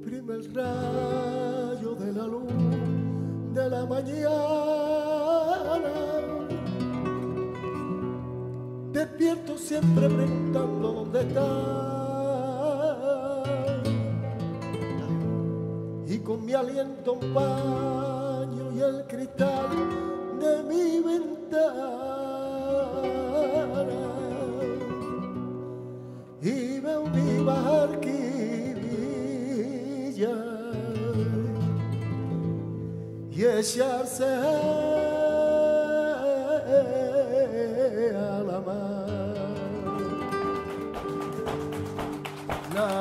Primer rayo de la luz de la mañana. Despierto siempre preguntando dónde está. Y con mi aliento un paño y el cristal de mi y echarse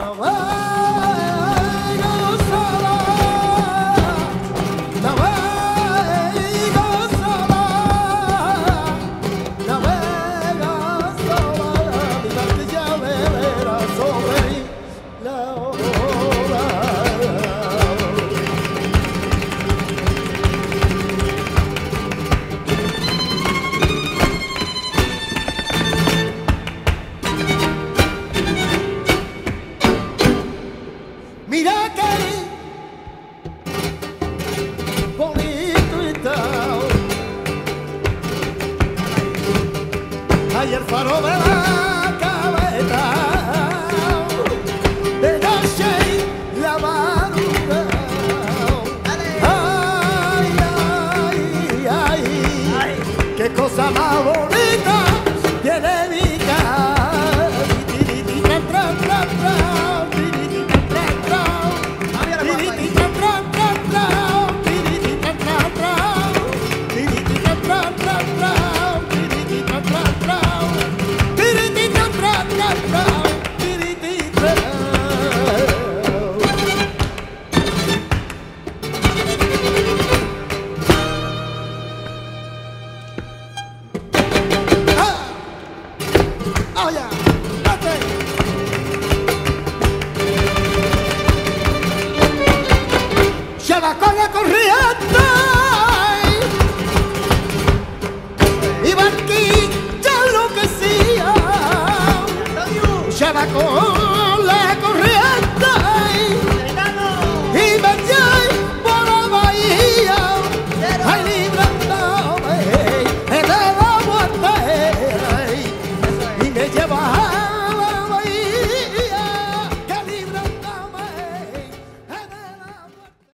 a la Mira que bonito está. Hay el faro de la cabeza, de noche y la madrugada. Ay, ay, ay, qué cosa más va con la corriente. Y barquilla enloquecía. Ya va con